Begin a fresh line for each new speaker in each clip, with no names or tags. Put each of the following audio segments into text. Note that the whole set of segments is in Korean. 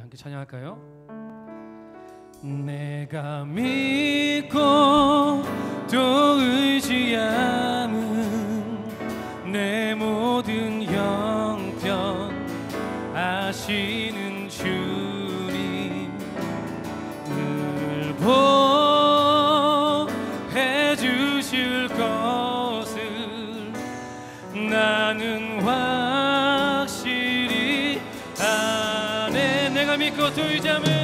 함께 찬양할까요? 내가 믿고 또 의지한 고두 자매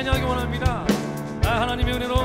찬양하기 원합니다. 아, 하나님의 은혜로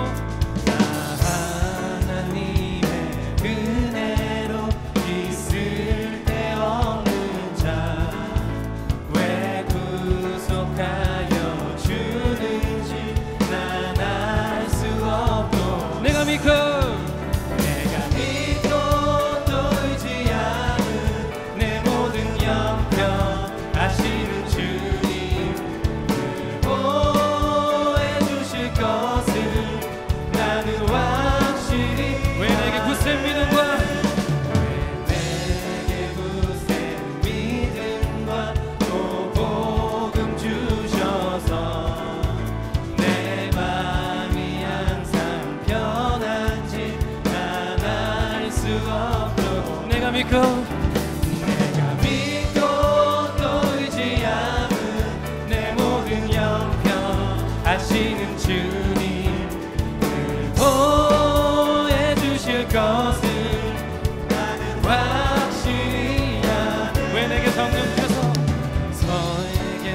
믿고 또 이제야 는내 모든 영평 아시는 주님, 그 호혜 주실 것을 확실하게 왜 내게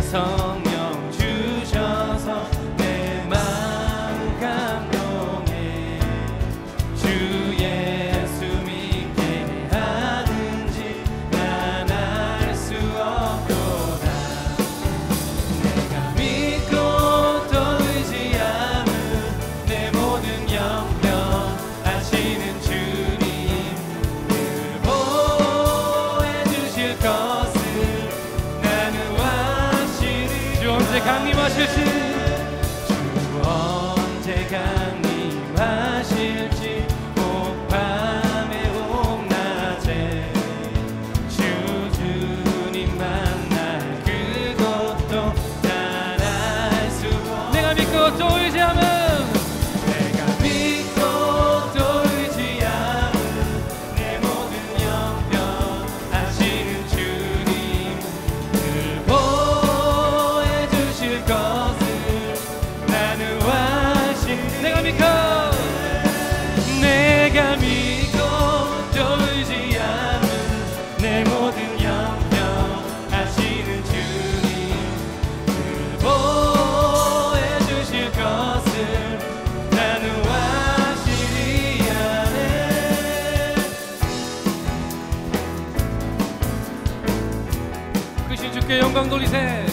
성 神は主人 내가 믿고 내가 믿고 돌지 않은 내 모든 영역 아시는 주님 그를 보호해 주실 것을 나누하시리 않네 크신 주께 영광 돌리세.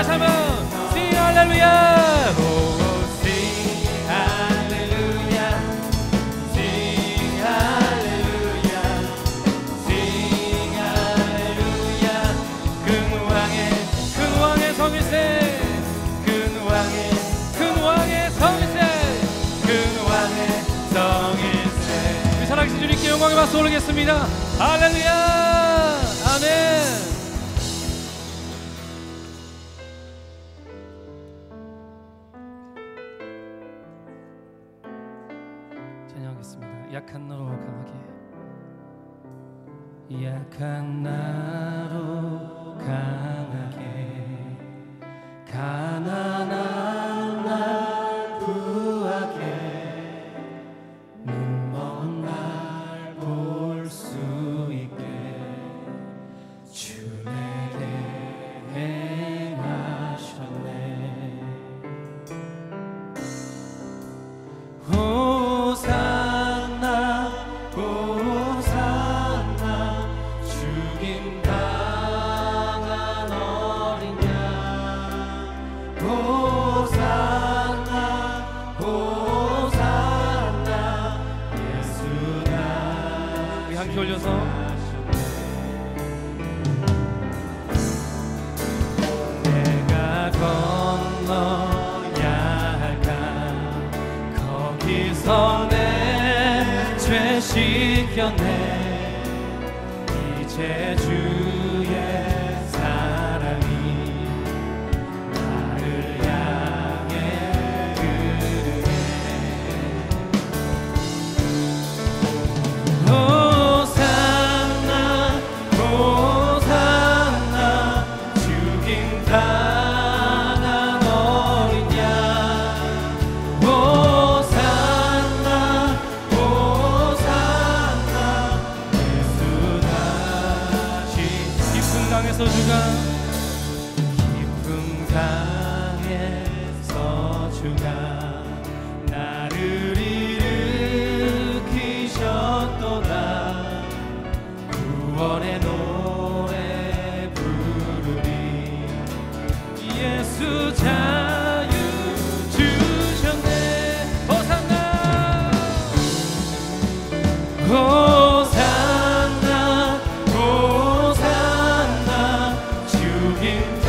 다시 한번. 싱 할렐루야. 박수 올리겠습니다. 할렐루야! 아멘! 찬양하겠습니다. 약한 나로 강하게 약한 나로 강하게 이겨내. 이제 주 구원의 노래 부르리. 예수 자유 주셨네. 호산나. 호산나 주님 자